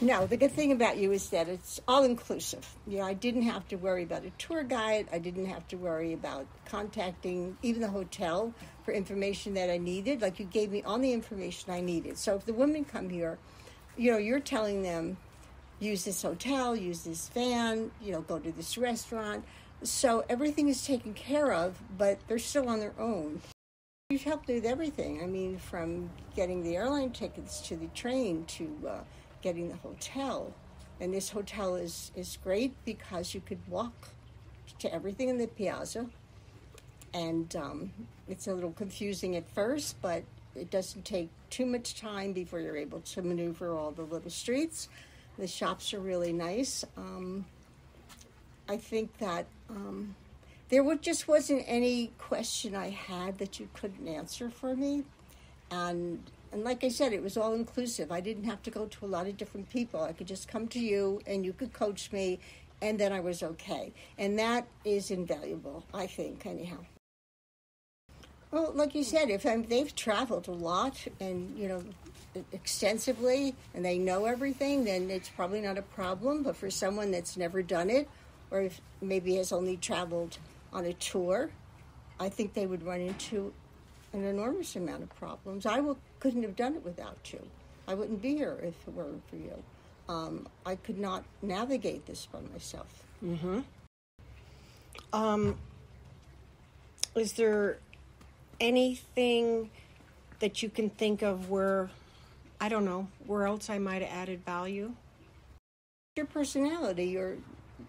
No, the good thing about you is that it's all inclusive. You know, I didn't have to worry about a tour guide. I didn't have to worry about contacting even the hotel for information that I needed. Like you gave me all the information I needed. So if the women come here, you know, you're telling them use this hotel, use this van, you know, go to this restaurant. So everything is taken care of, but they're still on their own. You've helped with everything. I mean, from getting the airline tickets to the train to uh, getting the hotel. And this hotel is, is great because you could walk to everything in the piazza. And um, it's a little confusing at first, but it doesn't take too much time before you're able to maneuver all the little streets. The shops are really nice. Um, I think that um, there would, just wasn't any question I had that you couldn't answer for me. And and like I said, it was all inclusive. I didn't have to go to a lot of different people. I could just come to you and you could coach me, and then I was okay. And that is invaluable, I think, anyhow. Well, like you said, if I'm, they've traveled a lot and, you know, extensively and they know everything, then it's probably not a problem. But for someone that's never done it, or if maybe has only traveled on a tour, I think they would run into an enormous amount of problems. I will, couldn't have done it without you. I wouldn't be here if it weren't for you. Um, I could not navigate this by myself. Mm-hmm. Um, is there anything that you can think of where, I don't know, where else I might have added value? Your personality, you're,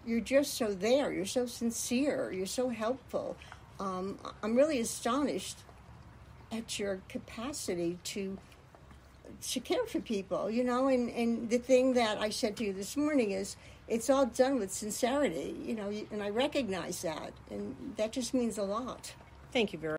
you're just so there. You're so sincere. You're so helpful. Um, I'm really astonished at your capacity to to care for people, you know, and, and the thing that I said to you this morning is it's all done with sincerity, you know, and I recognize that, and that just means a lot. Thank you, Vera.